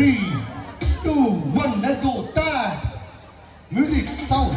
three, two, one, let's go, start! Music, sound.